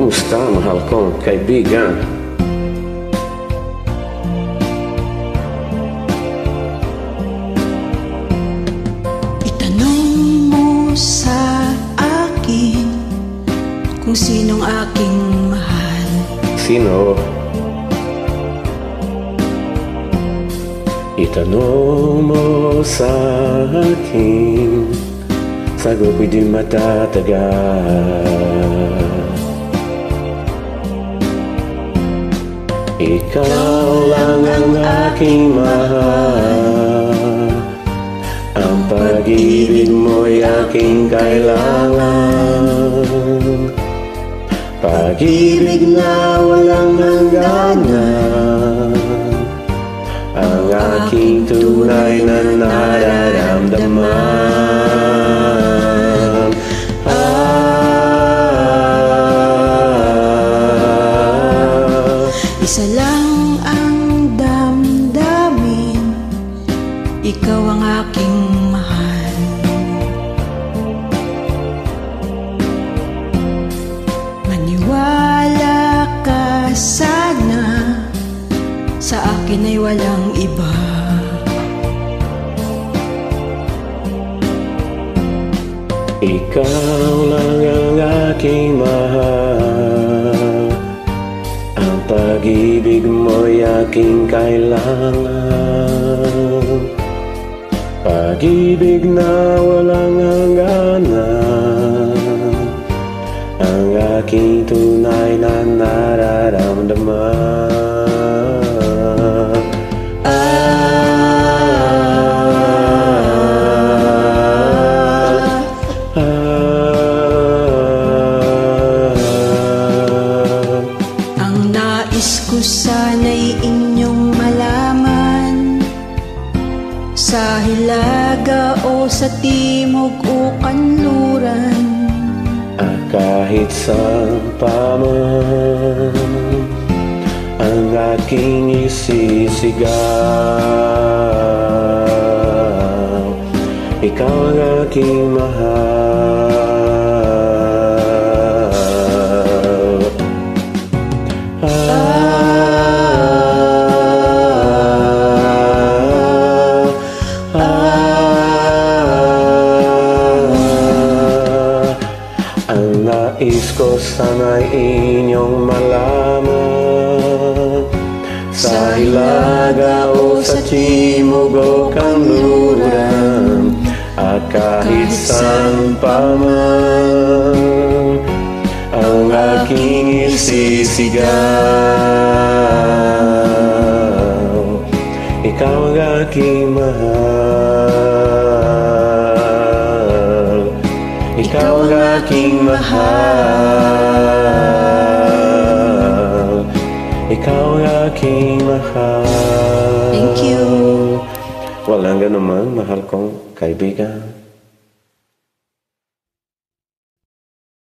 Kumusta, mahal kong kaibigan? Itanong mo sa akin Kung sinong aking mahal Sino? Itanong mo sa akin Sagot ko'y di matatagal Ikaw lang ang aking mahal. Ang pag-ibig mo'y aking kailangan. Pag-ibig na walang hangganan Ang aking tunay na nararamdaman Isa lang ang damdamin. Ikaw ang aking mahal. Maniwala ka sana. Sa akin ay walang iba. Ikaw lang ang aking mahal aking kailangan Pag-ibig na walang hangganan Ang aking tunay na nararamdaman Ah, Ah, Ang nais ko sana'y inyong Sa hilaga o sa timog o kanluran. Ah, kahit saan pa man Ang aking isisigaw Ikaw ang aking mahal ang nais ko sana'y inyong malaman. Sa hilaga o sa timog o kanluran At kahit saan pa man Ang aking isisigaw. Ikaw ang aking mahal. Ikaw ang aking mahal. Ikaw ang aking mahal. Thank you. Walang ganuman, mahal kong kaibigan